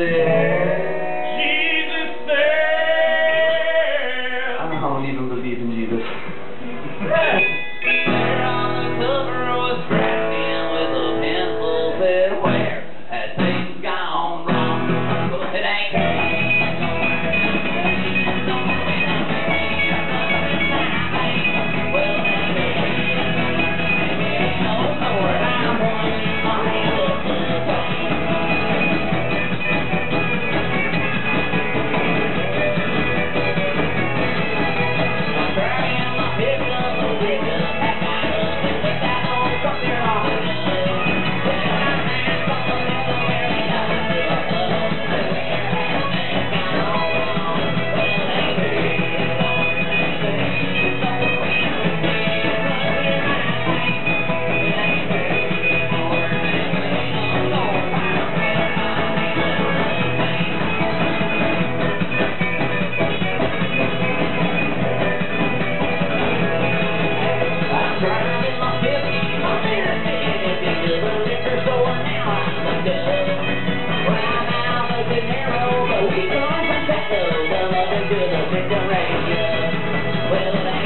זה good at decorating. Well,